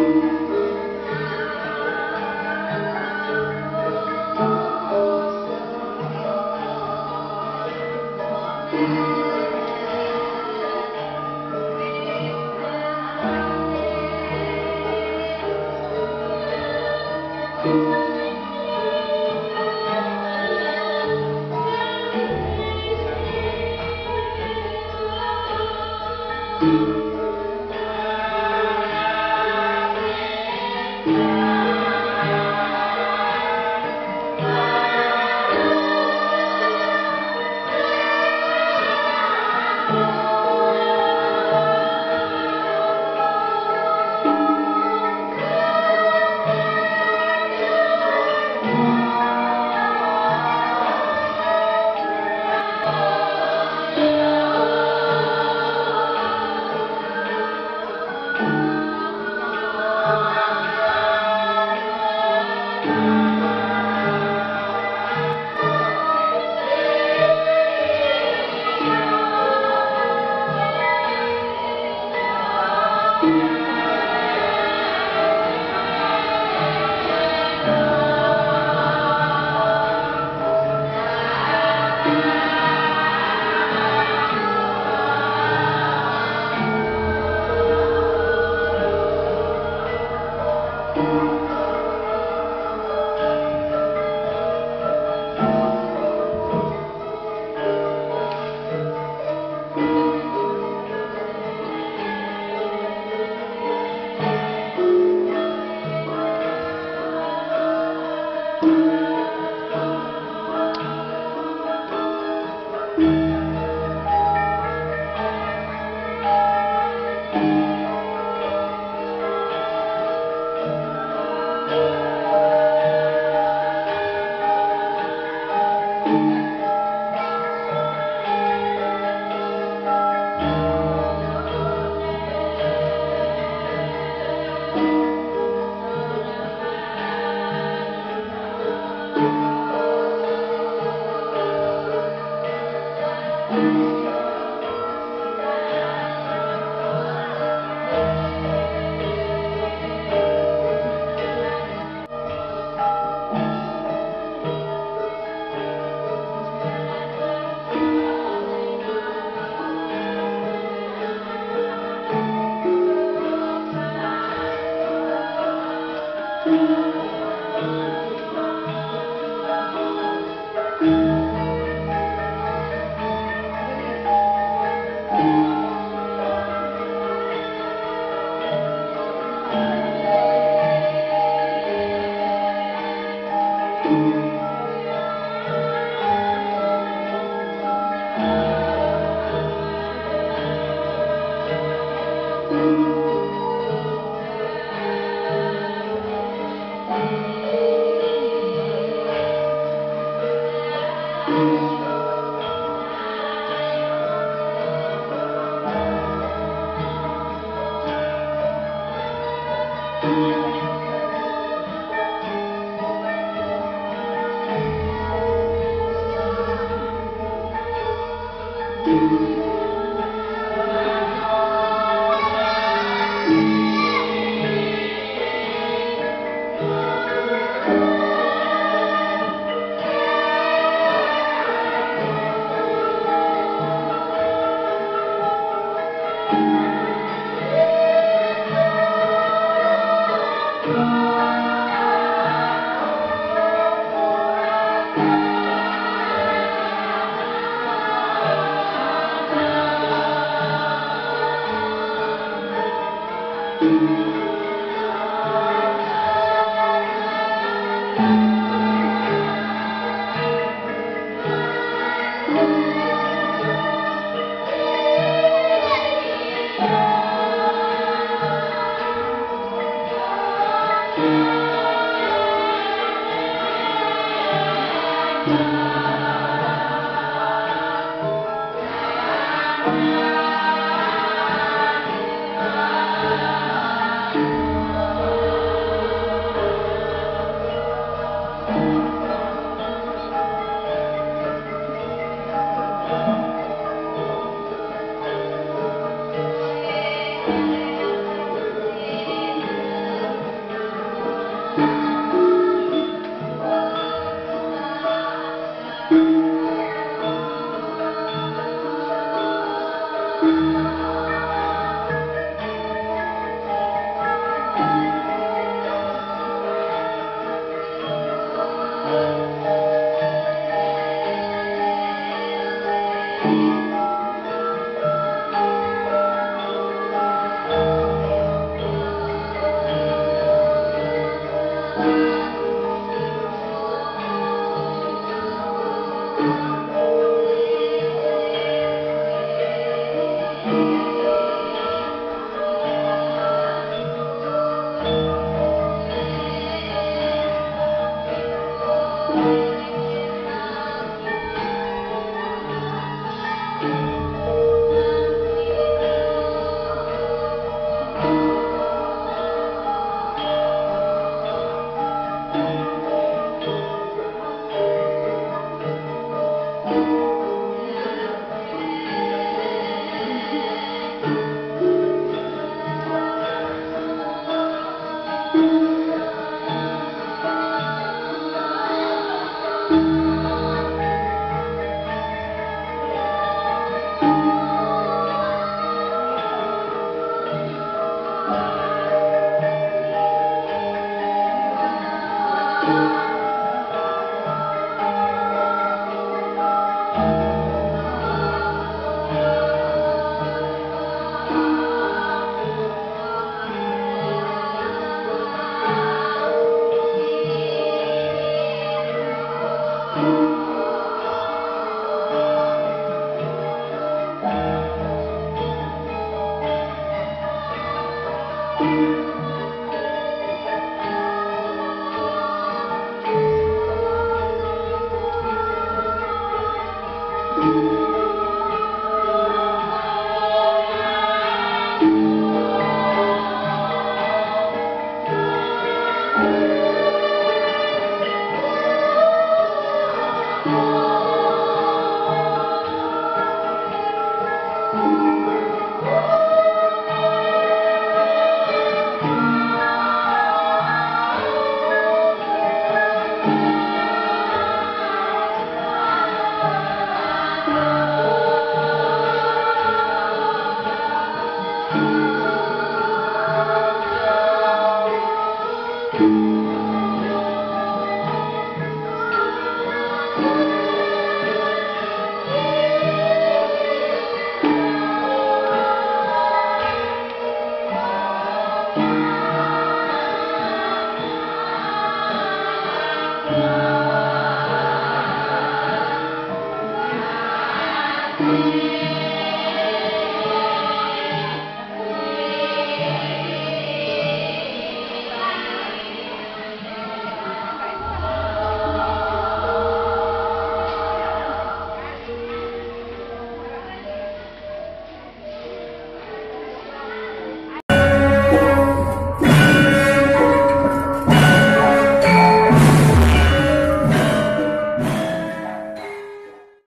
Thank Música Lord. Música